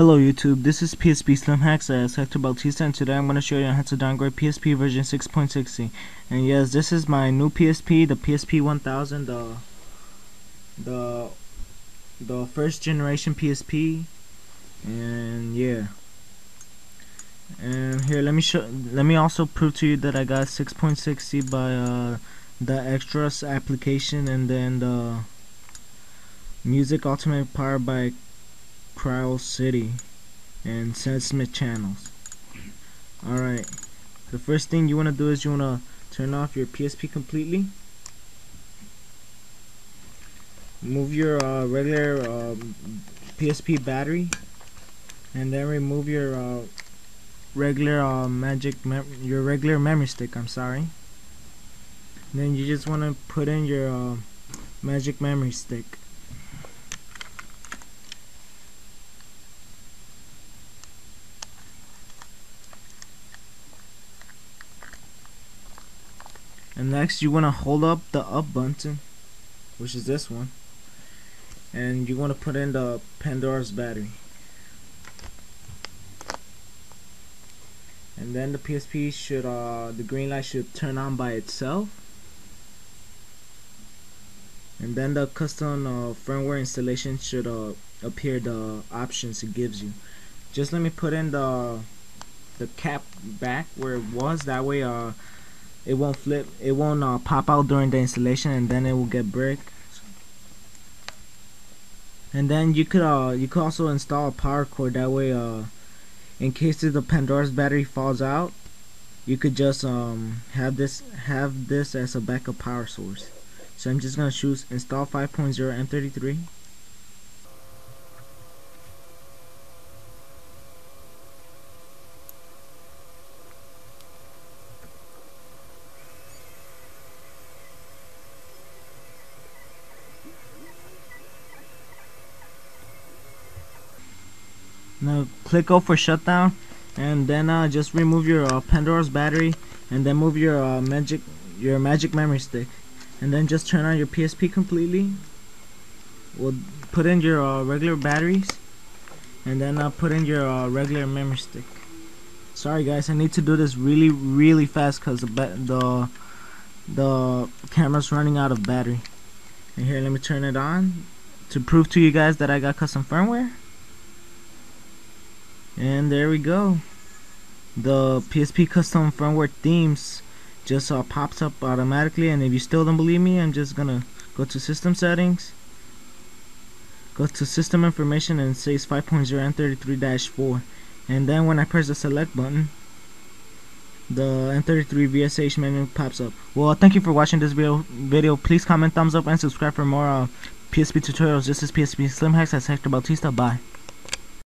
Hello YouTube, this is PSP Slim Hacks. As Hector Bautista and today I'm going to show you how to downgrade PSP version 6.60 and yes this is my new PSP, the PSP 1000 the the the first generation PSP and yeah. And here let me show let me also prove to you that I got 6.60 by uh, the extras application and then the music ultimate power by Cryo City and Sam Smith channels. Alright, the first thing you want to do is you want to turn off your PSP completely. Move your uh, regular um, PSP battery and then remove your uh, regular uh, magic your regular memory stick I'm sorry then you just want to put in your uh, magic memory stick and next you want to hold up the up button which is this one. And you want to put in the Pandora's battery. And then the PSP should uh, the green light should turn on by itself. And then the custom uh, firmware installation should uh, appear the options it gives you. Just let me put in the the cap back where it was. That way uh it won't flip it won't uh, pop out during the installation and then it will get brick. And then you could uh you could also install a power cord that way uh in case the Pandora's battery falls out you could just um have this have this as a backup power source. So I'm just gonna choose install 5.0 M33 now click go for shutdown and then uh, just remove your uh, Pandora's battery and then move your uh, magic your magic memory stick. And then just turn on your PSP completely. We'll put in your uh, regular batteries and then uh, put in your uh, regular memory stick. Sorry guys I need to do this really really fast because the, the the camera's running out of battery. And here let me turn it on to prove to you guys that I got custom firmware and there we go. The PSP custom firmware themes just uh, pops up automatically. And if you still don't believe me I'm just gonna go to system settings. Go to system information and it says 5.0 M33-4 and then when I press the select button the M33 VSH menu pops up. Well thank you for watching this video. Video please comment thumbs up and subscribe for more uh, PSP tutorials. This is PSP Slim Hacks that's Hector Bautista. Bye